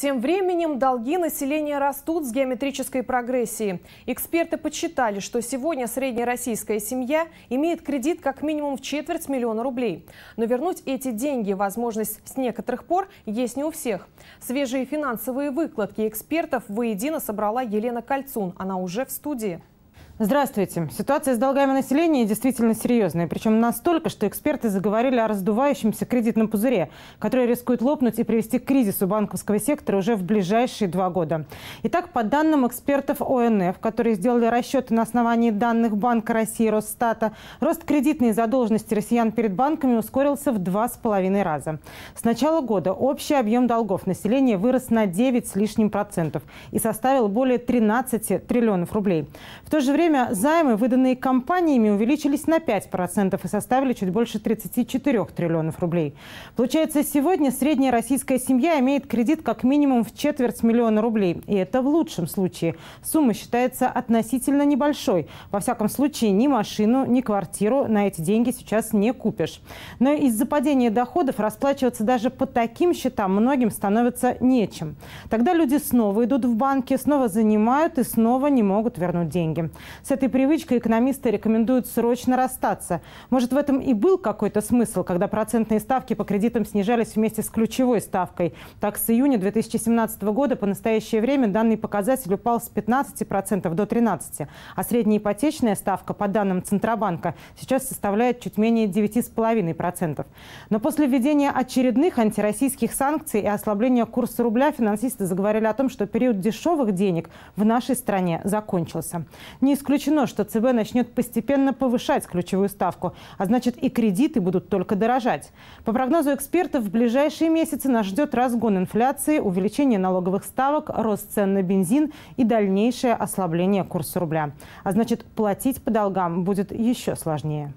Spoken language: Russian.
Тем временем долги населения растут с геометрической прогрессией. Эксперты подсчитали, что сегодня средняя российская семья имеет кредит как минимум в четверть миллиона рублей. Но вернуть эти деньги возможность с некоторых пор есть не у всех. Свежие финансовые выкладки экспертов воедино собрала Елена Кольцун. Она уже в студии. Здравствуйте. Ситуация с долгами населения действительно серьезная. Причем настолько, что эксперты заговорили о раздувающемся кредитном пузыре, который рискует лопнуть и привести к кризису банковского сектора уже в ближайшие два года. Итак, по данным экспертов ОНФ, которые сделали расчеты на основании данных Банка России и Росстата, рост кредитной задолженности россиян перед банками ускорился в два с половиной раза. С начала года общий объем долгов населения вырос на 9 с лишним процентов и составил более 13 триллионов рублей. В то же время время займы, выданные компаниями, увеличились на 5% и составили чуть больше 34 триллионов рублей. Получается, сегодня средняя российская семья имеет кредит как минимум в четверть миллиона рублей. И это в лучшем случае. Сумма считается относительно небольшой. Во всяком случае, ни машину, ни квартиру на эти деньги сейчас не купишь. Но из-за падения доходов расплачиваться даже по таким счетам многим становится нечем. Тогда люди снова идут в банки, снова занимают и снова не могут вернуть деньги. С этой привычкой экономисты рекомендуют срочно расстаться. Может, в этом и был какой-то смысл, когда процентные ставки по кредитам снижались вместе с ключевой ставкой. Так, с июня 2017 года по настоящее время данный показатель упал с 15% до 13%, а средняя ипотечная ставка, по данным Центробанка, сейчас составляет чуть менее 9,5%. Но после введения очередных антироссийских санкций и ослабления курса рубля финансисты заговорили о том, что период дешевых денег в нашей стране закончился. Не исключено исключено, что ЦБ начнет постепенно повышать ключевую ставку, а значит и кредиты будут только дорожать. По прогнозу экспертов, в ближайшие месяцы нас ждет разгон инфляции, увеличение налоговых ставок, рост цен на бензин и дальнейшее ослабление курса рубля. А значит, платить по долгам будет еще сложнее.